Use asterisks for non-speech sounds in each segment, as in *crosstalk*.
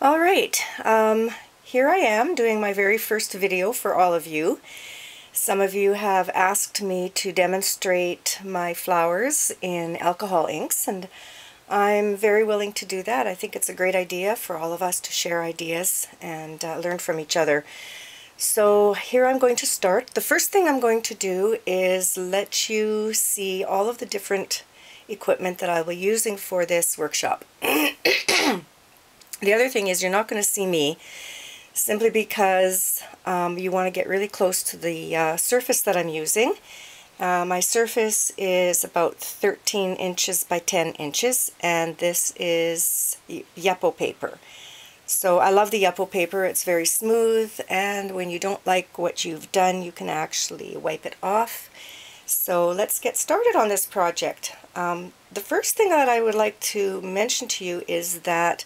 Alright, um, here I am doing my very first video for all of you. Some of you have asked me to demonstrate my flowers in alcohol inks and I'm very willing to do that. I think it's a great idea for all of us to share ideas and uh, learn from each other. So here I'm going to start. The first thing I'm going to do is let you see all of the different equipment that I'll be using for this workshop. *clears throat* The other thing is you're not going to see me simply because um, you want to get really close to the uh, surface that I'm using. Uh, my surface is about 13 inches by 10 inches and this is Yupo paper. So I love the Yupo paper, it's very smooth and when you don't like what you've done you can actually wipe it off. So let's get started on this project. Um, the first thing that I would like to mention to you is that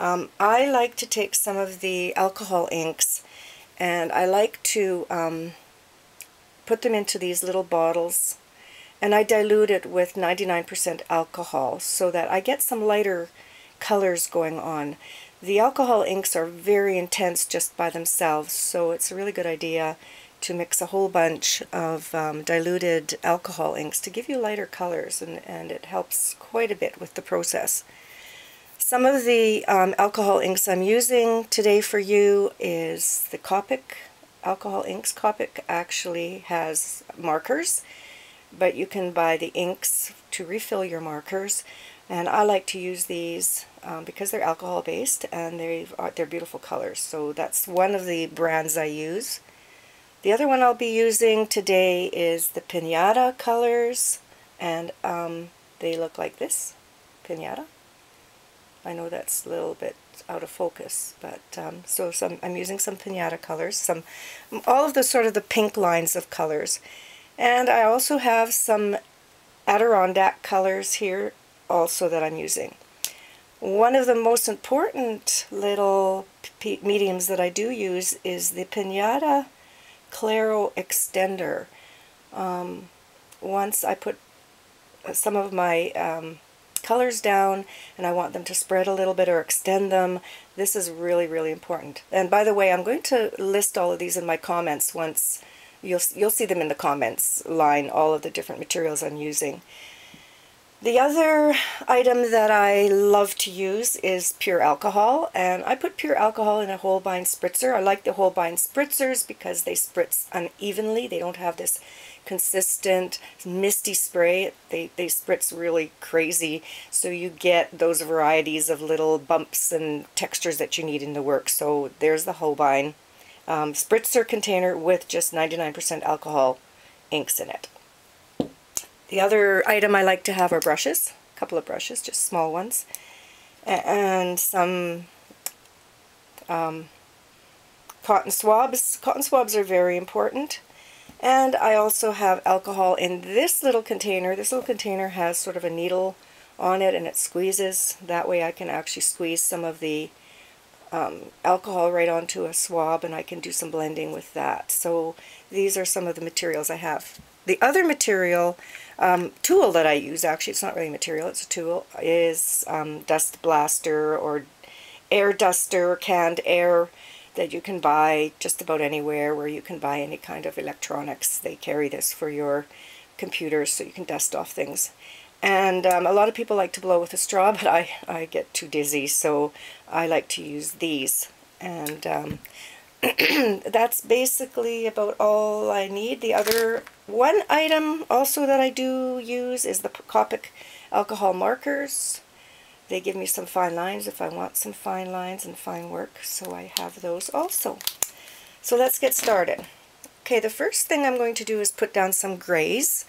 um, I like to take some of the alcohol inks and I like to um, put them into these little bottles and I dilute it with 99% alcohol so that I get some lighter colors going on. The alcohol inks are very intense just by themselves so it's a really good idea to mix a whole bunch of um, diluted alcohol inks to give you lighter colors and, and it helps quite a bit with the process. Some of the um, alcohol inks I'm using today for you is the Copic alcohol inks. Copic actually has markers, but you can buy the inks to refill your markers. And I like to use these um, because they're alcohol based and they are, they're beautiful colors. So that's one of the brands I use. The other one I'll be using today is the Pinata colors and um, they look like this, Pinata. I know that's a little bit out of focus, but um, so some I'm using some pinata colors, some all of the sort of the pink lines of colors, and I also have some Adirondack colors here also that I'm using. One of the most important little mediums that I do use is the Pinata Claro Extender. Um, once I put some of my um, colors down and I want them to spread a little bit or extend them, this is really, really important. And by the way, I'm going to list all of these in my comments once you'll, you'll see them in the comments line, all of the different materials I'm using. The other item that I love to use is pure alcohol, and I put pure alcohol in a Holbein spritzer. I like the Holbein spritzers because they spritz unevenly. They don't have this consistent misty spray. They, they spritz really crazy, so you get those varieties of little bumps and textures that you need in the work. So there's the Holbein um, spritzer container with just 99% alcohol inks in it. The other item I like to have are brushes, a couple of brushes, just small ones, and some um, cotton swabs. Cotton swabs are very important. And I also have alcohol in this little container. This little container has sort of a needle on it and it squeezes. That way I can actually squeeze some of the um, alcohol right onto a swab and I can do some blending with that. So these are some of the materials I have. The other material, um, tool that I use, actually it's not really material, it's a tool, is um, Dust Blaster or Air Duster, canned air that you can buy just about anywhere where you can buy any kind of electronics. They carry this for your computers so you can dust off things. And um, a lot of people like to blow with a straw, *laughs* but I, I get too dizzy, so I like to use these. And um, *clears throat* that's basically about all I need. The other one item also that I do use is the Copic alcohol markers. They give me some fine lines if I want some fine lines and fine work, so I have those also. So let's get started. Okay, the first thing I'm going to do is put down some grays.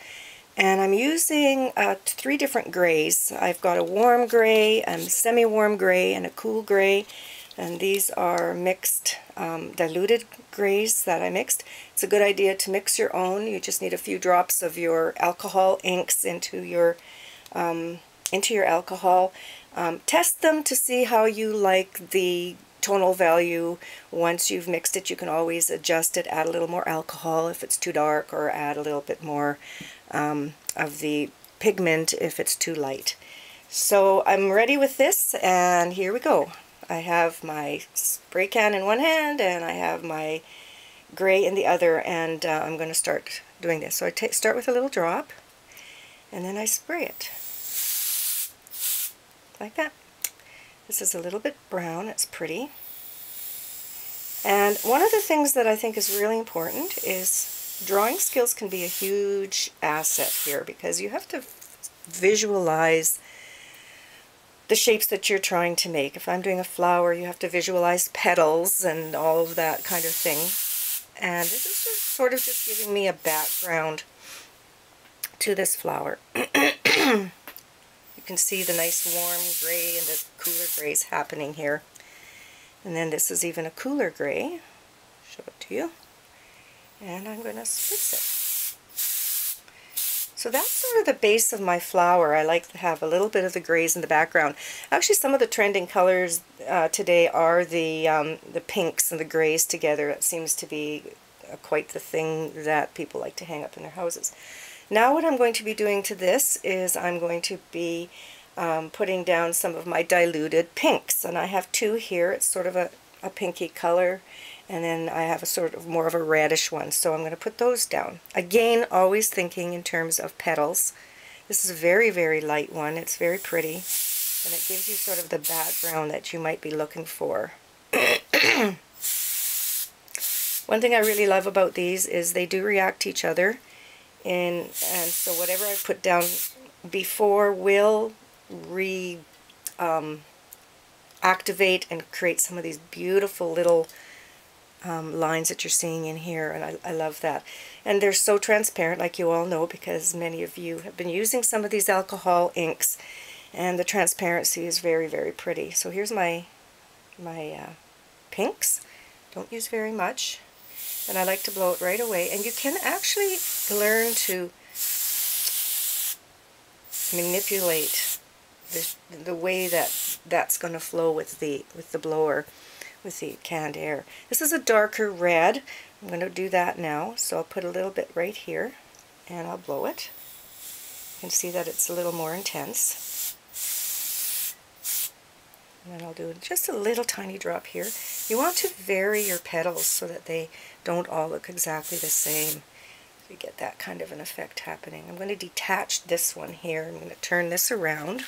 And I'm using uh, three different grays. I've got a warm gray, a semi-warm gray, and a cool gray. And these are mixed, um, diluted grays that I mixed. It's a good idea to mix your own. You just need a few drops of your alcohol inks into your um, into your alcohol. Um, test them to see how you like the tonal value. Once you've mixed it, you can always adjust it, add a little more alcohol if it's too dark, or add a little bit more um, of the pigment if it's too light. So I'm ready with this, and here we go. I have my spray can in one hand and I have my gray in the other and uh, I'm going to start doing this. So I start with a little drop and then I spray it like that. This is a little bit brown, it's pretty. And one of the things that I think is really important is drawing skills can be a huge asset here because you have to visualize the shapes that you're trying to make. If I'm doing a flower, you have to visualize petals and all of that kind of thing. And this is just sort of just giving me a background to this flower. *clears throat* can see the nice warm gray and the cooler grays happening here. And then this is even a cooler gray. Show it to you. And I'm going to spritz it. So that's sort of the base of my flower. I like to have a little bit of the grays in the background. Actually, some of the trending colors uh, today are the, um, the pinks and the grays together. That seems to be uh, quite the thing that people like to hang up in their houses. Now what I'm going to be doing to this is I'm going to be um, putting down some of my diluted pinks. And I have two here. It's sort of a, a pinky color and then I have a sort of more of a reddish one so I'm going to put those down. Again always thinking in terms of petals. This is a very very light one, it's very pretty and it gives you sort of the background that you might be looking for. *clears throat* one thing I really love about these is they do react to each other and, and so whatever I put down before will re um, activate and create some of these beautiful little um, lines that you're seeing in here and I, I love that. And they're so transparent like you all know because many of you have been using some of these alcohol inks and the transparency is very very pretty. So here's my my uh, pinks. Don't use very much and I like to blow it right away and you can actually learn to manipulate the, the way that that's going to flow with the with the blower with the canned air. This is a darker red. I'm going to do that now. So I'll put a little bit right here and I'll blow it. You can see that it's a little more intense. And then I'll do just a little tiny drop here. You want to vary your petals so that they don't all look exactly the same. You get that kind of an effect happening. I'm going to detach this one here. I'm going to turn this around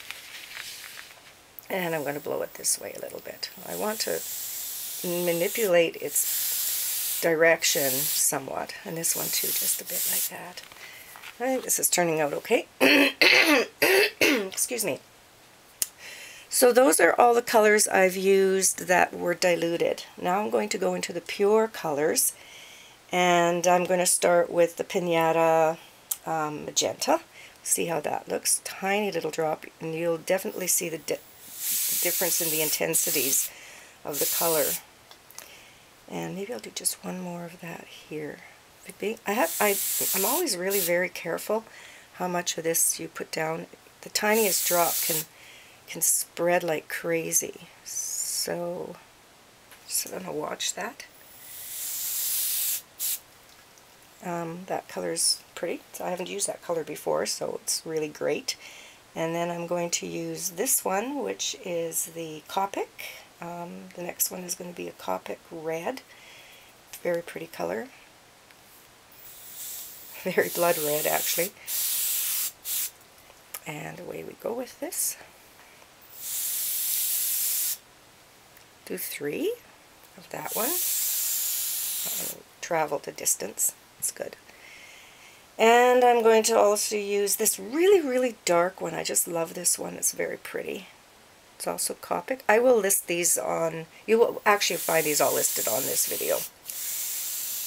and I'm going to blow it this way a little bit. I want to manipulate its direction somewhat. And this one too, just a bit like that. I think this is turning out okay. *coughs* Excuse me. So those are all the colors I've used that were diluted. Now I'm going to go into the pure colors and I'm going to start with the Pinata um, Magenta. See how that looks. Tiny little drop and you'll definitely see the, di the difference in the intensities of the color. And maybe I'll do just one more of that here. I have, I, I'm always really very careful how much of this you put down. The tiniest drop can can spread like crazy. So, I'm going to watch that. Um, that color's pretty. So I haven't used that color before, so it's really great. And then I'm going to use this one, which is the Copic um, the next one is going to be a Copic Red. Very pretty color. *laughs* Very blood red, actually. And away we go with this. Do three of that one. I'll travel the distance. It's good. And I'm going to also use this really, really dark one. I just love this one. It's very pretty. It's also Copic. I will list these on, you will actually find these all listed on this video.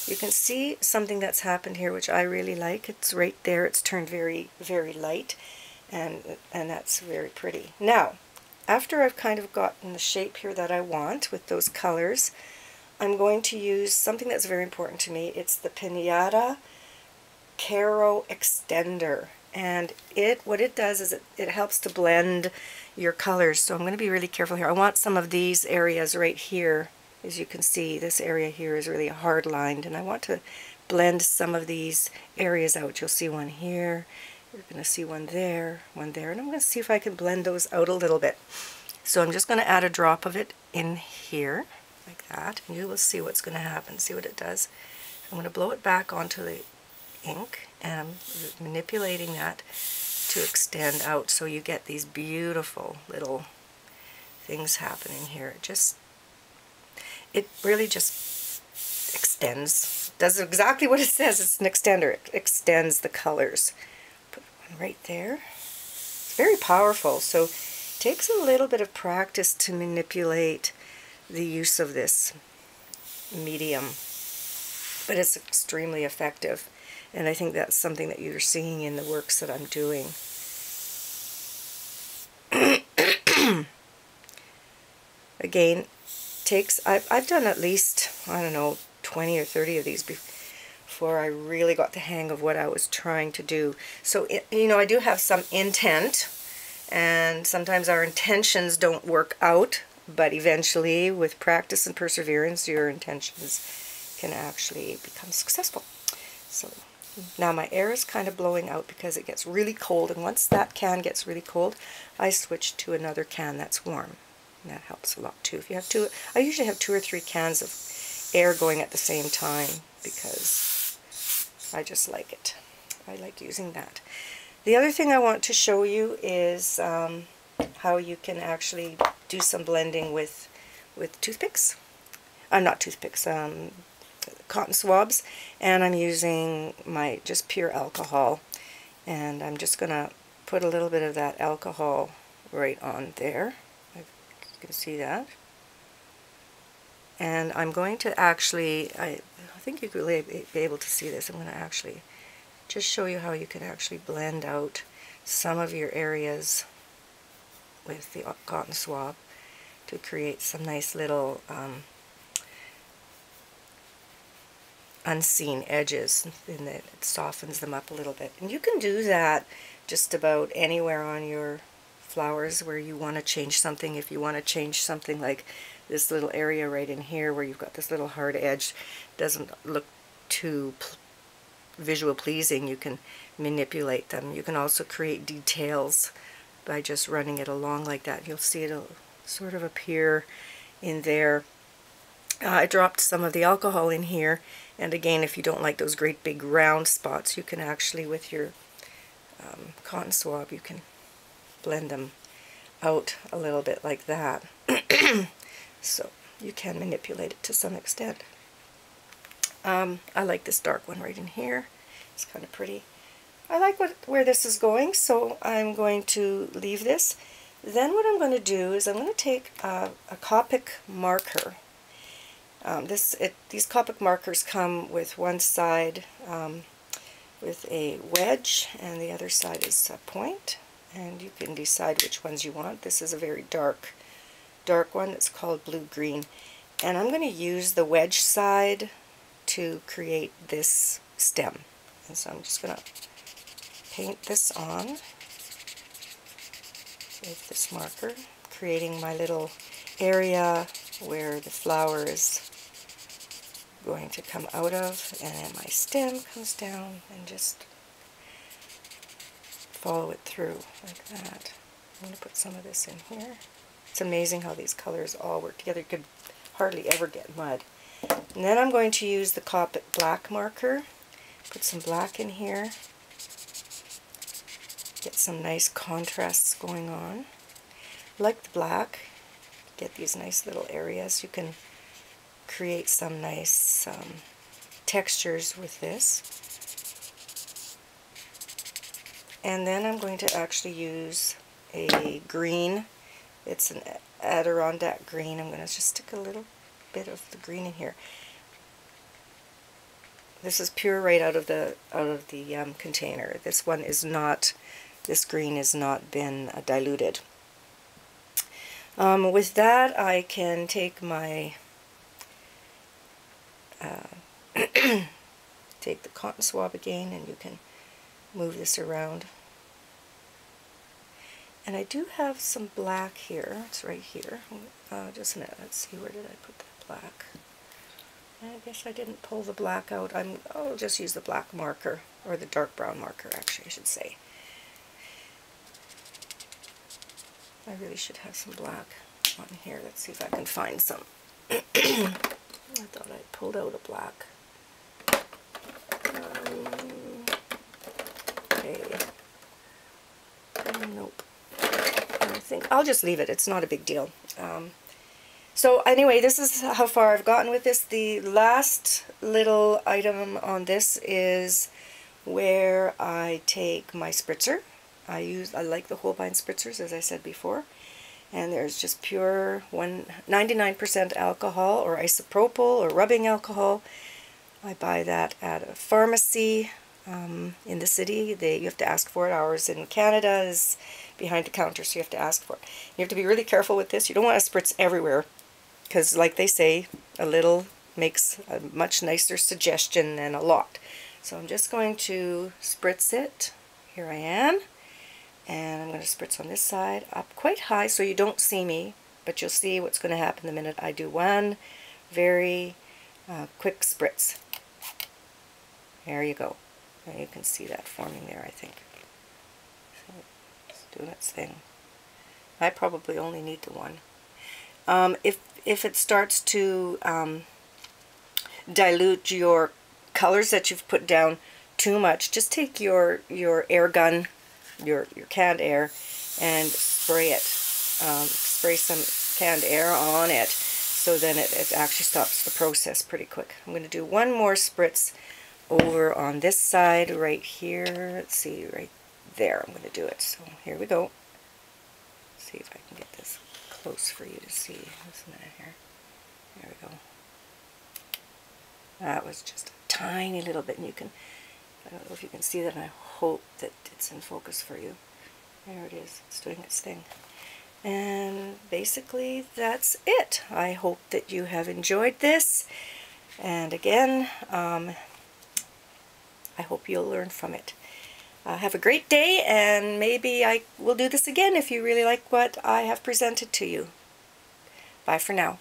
You can see something that's happened here which I really like. It's right there. It's turned very, very light and, and that's very pretty. Now, after I've kind of gotten the shape here that I want with those colors, I'm going to use something that's very important to me. It's the Pinata Claro Extender. And it, what it does is it, it helps to blend your colors. So I'm going to be really careful here. I want some of these areas right here. As you can see, this area here is really hard lined and I want to blend some of these areas out. You'll see one here, you're going to see one there, one there, and I'm going to see if I can blend those out a little bit. So I'm just going to add a drop of it in here, like that, and you will see what's going to happen, see what it does. I'm going to blow it back onto the ink, and I'm manipulating that to extend out so you get these beautiful little things happening here. It just, it really just extends, does exactly what it says. It's an extender. It extends the colors. Right there. It's very powerful. So it takes a little bit of practice to manipulate the use of this medium, but it's extremely effective. And I think that's something that you're seeing in the works that I'm doing. *coughs* Again, takes, I've, I've done at least, I don't know, 20 or 30 of these before I really got the hang of what I was trying to do. So, you know, I do have some intent, and sometimes our intentions don't work out, but eventually, with practice and perseverance, your intentions can actually become successful. So now my air is kind of blowing out because it gets really cold, and once that can gets really cold, I switch to another can that's warm. And that helps a lot too. If you have two, I usually have two or three cans of air going at the same time because I just like it. I like using that. The other thing I want to show you is um, how you can actually do some blending with with toothpicks. I'm uh, not toothpicks, um, cotton swabs, and I'm using my just pure alcohol. And I'm just going to put a little bit of that alcohol right on there. You can see that. And I'm going to actually, I, I think you could be able to see this, I'm going to actually just show you how you can actually blend out some of your areas with the cotton swab to create some nice little um, unseen edges and it softens them up a little bit. And you can do that just about anywhere on your flowers where you want to change something. If you want to change something like this little area right in here where you've got this little hard edge, doesn't look too visual pleasing, you can manipulate them. You can also create details by just running it along like that. You'll see it'll sort of appear in there. Uh, I dropped some of the alcohol in here and again, if you don't like those great big round spots, you can actually, with your um, cotton swab, you can blend them out a little bit like that. *clears throat* so you can manipulate it to some extent. Um, I like this dark one right in here. It's kind of pretty. I like what, where this is going, so I'm going to leave this. Then what I'm going to do is I'm going to take a, a Copic marker um, this it, These Copic markers come with one side um, with a wedge and the other side is a point and you can decide which ones you want. This is a very dark dark one. that's called blue-green and I'm going to use the wedge side to create this stem. And so I'm just going to paint this on with this marker, creating my little area where the flower is going to come out of and then my stem comes down and just follow it through like that. I'm going to put some of this in here. It's amazing how these colors all work together. You could hardly ever get mud. And then I'm going to use the Copic black marker. Put some black in here. Get some nice contrasts going on. Like the black, get these nice little areas. You can create some nice um, textures with this. And then I'm going to actually use a green. It's an Adirondack green. I'm going to just stick a little bit of the green in here. This is pure right out of the out of the um, container. This one is not, this green has not been uh, diluted. Um, with that, I can take my uh, *clears throat* take the cotton swab again and you can move this around. And I do have some black here. It's right here. Uh, just a minute. Let's see. Where did I put that black? I guess I didn't pull the black out. I'm, I'll just use the black marker, or the dark brown marker, actually, I should say. I really should have some black on here. Let's see if I can find some. *clears throat* I thought I pulled out a black. Um, okay. Nope. I think I'll just leave it. It's not a big deal. Um, so anyway, this is how far I've gotten with this. The last little item on this is where I take my spritzer. I use I like the Holbein spritzers as I said before. And there's just pure 99% alcohol or isopropyl or rubbing alcohol. I buy that at a pharmacy um, in the city. They You have to ask for it. Ours in Canada is behind the counter, so you have to ask for it. You have to be really careful with this. You don't want to spritz everywhere because like they say, a little makes a much nicer suggestion than a lot. So I'm just going to spritz it. Here I am. And I'm going to spritz on this side up quite high so you don't see me, but you'll see what's going to happen the minute I do one very uh, quick spritz. There you go. Now you can see that forming there, I think. So it's doing its thing. I probably only need the one. Um, if if it starts to um, dilute your colors that you've put down too much, just take your your air gun, your your canned air, and spray it. Um, spray some canned air on it, so then it, it actually stops the process pretty quick. I'm going to do one more spritz over on this side right here. Let's see, right there. I'm going to do it. So here we go. Let's see if I can get this close for you to see. Isn't it here? There we go. That was just a tiny little bit, and you can, I don't know if you can see that, and I hope that it's in focus for you. There it is. It's doing its thing. And basically, that's it. I hope that you have enjoyed this. And again, um, I hope you'll learn from it. Uh, have a great day, and maybe I will do this again if you really like what I have presented to you. Bye for now.